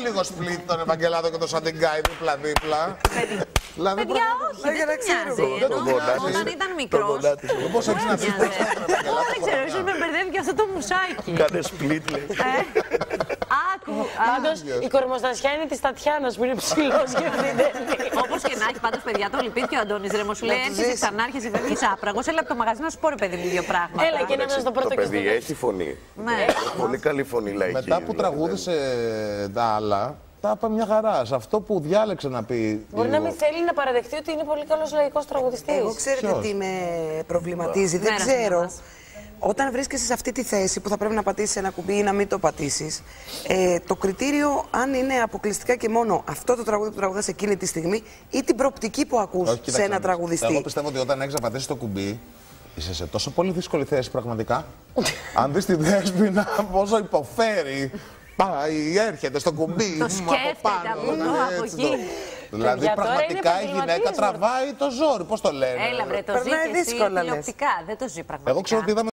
λίγο σπλίτ τον Ευαγγελάδο και τον Σαντιγκάη δίπλα-δίπλα. Δηλαδή, Παιδιά, όχι, δεν του μοιάζει. Ενώ Το γονάτι. Όταν ήταν Το μικρός. γονάτι. Πώς έχει να πει Δεν ξέρω, ίσω με μπερδεύει και αυτό το μουσάκι. Κάνε σπλίτ, λέει. Ε, Άκου. Πάντως η κορμοστασιά είναι της Τατιάνας που είναι ψηλός και αυτή Όπως και να έχει, πάντως παιδιά το λυπήθηκε ο Αντώνης Ρε. Μου σου λέει τους έρχεσαι ζήσει. ξανά, έρχεσαι φεύγει άπραγο. Έλα από το μαγαζί να σου πω ρε παιδί μου δύο πράγματα. Έλα και να μας το πρώτο Το και στο παιδί δεύτερο. έχει φωνή. Ναι. Έχει Πολύ καλή φωνή λαϊκή. Μετά που δηλαδή, τραγούδισε τα άλλα, τα είπα μια χαρά. Σε αυτό που διάλεξε να πει. Μπορεί να λίγο- μην θέλει να παραδεχτεί ότι είναι πολύ καλός λαϊκός τραγουδιστής. Εγώ ξέρετε Ποιος; τι με προβληματίζει. Δεν Μέρας ξέρω. μας. Όταν βρίσκεσαι σε αυτή τη θέση που θα πρέπει να πατήσεις ένα κουμπί ή να μην το πατήσεις, ε, το κριτήριο αν είναι αποκλειστικά και μόνο αυτό το τραγούδι που τραγουδάς εκείνη τη στιγμή ή την προοπτική που ακούς Όχι, σε κοίταξε ένα να δεις. τραγουδιστή. Εγώ πιστεύω ότι όταν έχεις να πατήσεις το κουμπί, είσαι σε τόσο πολύ δύσκολη θέση πραγματικά. Αν δεις τη δέσποινα πόσο υποφέρει. Πάει, έρχεται στο κουμπί. Το μ, σκέφτεται πάνω, από εδώ, δηλαδή, από έτσι εκεί. το- Δηλαδή Παιδιά, τώρα πραγματικά είναι η γυναίκα επαγγελματίες, τραβάει το ζόρι. Πώς το λένε. Έλα βρε, το ζεις Περνάει και εσύ δύσκολα, λες. τηλεοπτικά. Δεν το ζει πραγματικά. Εγώ ξέρω ότι είδαμε